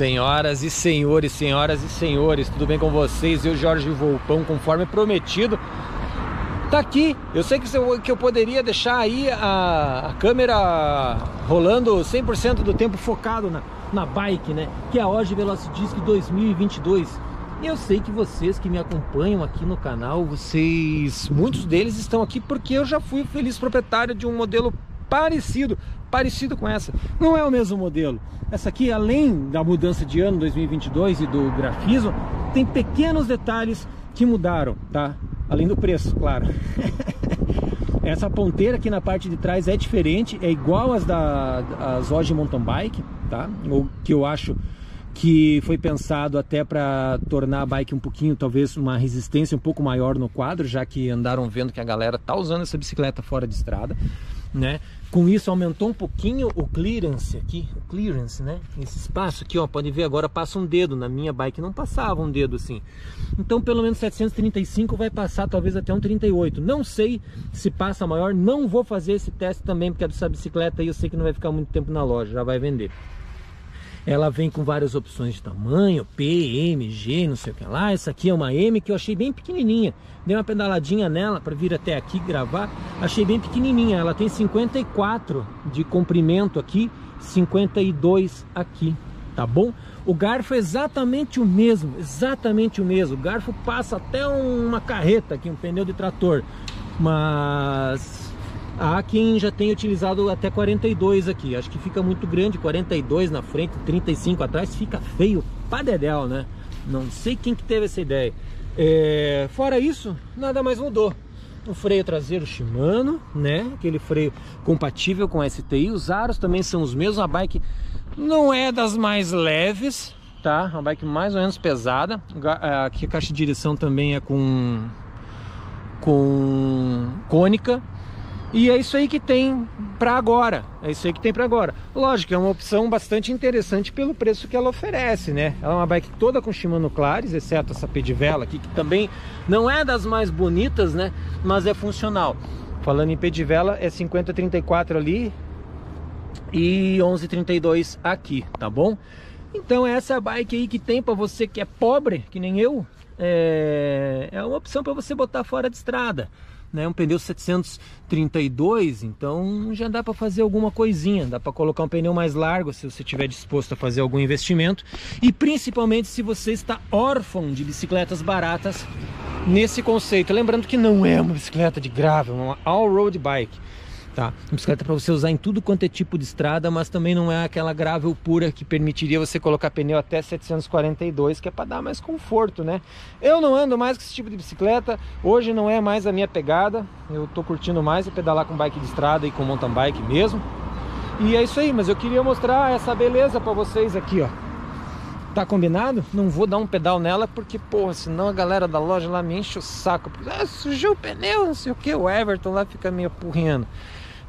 Senhoras e senhores, senhoras e senhores, tudo bem com vocês? Eu, Jorge Volpão, conforme prometido, tá aqui. Eu sei que eu, que eu poderia deixar aí a, a câmera rolando 100% do tempo focado na, na bike, né? Que é a Oge Velocidisk 2022. E eu sei que vocês que me acompanham aqui no canal, vocês, muitos deles estão aqui porque eu já fui feliz proprietário de um modelo parecido, parecido com essa. Não é o mesmo modelo. Essa aqui, além da mudança de ano 2022 e do grafismo, tem pequenos detalhes que mudaram, tá? Além do preço, claro. essa ponteira aqui na parte de trás é diferente, é igual às da as Oge Mountain Bike, tá? O que eu acho que foi pensado até para tornar a bike um pouquinho, talvez uma resistência um pouco maior no quadro, já que andaram vendo que a galera tá usando essa bicicleta fora de estrada, né? Com isso aumentou um pouquinho o clearance aqui, o clearance, né? Esse espaço aqui, ó, pode ver agora passa um dedo, na minha bike não passava um dedo assim. Então pelo menos 735 vai passar talvez até um 38. Não sei se passa maior, não vou fazer esse teste também, porque dessa bicicleta aí eu sei que não vai ficar muito tempo na loja, já vai vender. Ela vem com várias opções de tamanho, P, M, G, não sei o que lá. Essa aqui é uma M que eu achei bem pequenininha. Dei uma pedaladinha nela para vir até aqui gravar. Achei bem pequenininha. Ela tem 54 de comprimento aqui, 52 aqui, tá bom? O garfo é exatamente o mesmo, exatamente o mesmo. O garfo passa até uma carreta aqui, um pneu de trator. Mas Há quem já tem utilizado até 42 aqui. Acho que fica muito grande, 42 na frente, 35 atrás, fica feio pra dedéu, né? Não sei quem que teve essa ideia. É... Fora isso, nada mais mudou. O freio traseiro Shimano, né? Aquele freio compatível com STI. Os aros também são os mesmos. A bike não é das mais leves, tá? Uma bike mais ou menos pesada. Aqui a caixa de direção também é com com cônica e é isso aí que tem para agora. É isso aí que tem para agora. Lógico, é uma opção bastante interessante pelo preço que ela oferece, né? Ela é uma bike toda com Shimano Clares, exceto essa pedivela aqui, que também não é das mais bonitas, né? Mas é funcional. Falando em pedivela, é 5034 ali e 1132 aqui, tá bom? Então essa bike aí que tem para você que é pobre, que nem eu, é, é uma opção para você botar fora de estrada né? Um pneu 732, então já dá para fazer alguma coisinha, dá para colocar um pneu mais largo se você estiver disposto a fazer algum investimento e principalmente se você está órfão de bicicletas baratas nesse conceito. Lembrando que não é uma bicicleta de gravel, é uma all-road bike tá? Uma bicicleta para você usar em tudo quanto é tipo de estrada, mas também não é aquela gravel pura que permitiria você colocar pneu até 742, que é para dar mais conforto, né? Eu não ando mais com esse tipo de bicicleta, hoje não é mais a minha pegada, eu tô curtindo mais pedalar com bike de estrada e com mountain bike mesmo. E é isso aí, mas eu queria mostrar essa beleza para vocês aqui, ó. Tá combinado? Não vou dar um pedal nela porque, porra, senão a galera da loja lá me enche o saco. Ah, sujou o pneu, não sei o que. O Everton lá fica meio apurriando.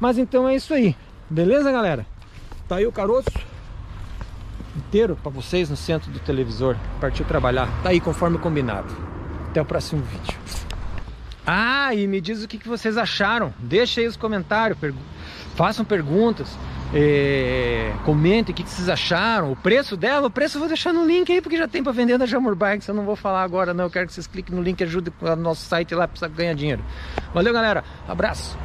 Mas então é isso aí. Beleza, galera? Tá aí o caroço inteiro para vocês no centro do televisor. Partiu trabalhar. Tá aí conforme combinado. Até o próximo vídeo. Ah, e me diz o que, vocês acharam. Deixa aí os comentários, pergu façam perguntas. É, comentem o que, vocês acharam, o preço dela, o preço eu vou deixar no link aí, porque já tem para vender na Jamur Bikes, eu não vou falar agora não, eu quero que vocês cliquem no link ajudem o nosso site lá para ganhar dinheiro. Valeu galera, abraço!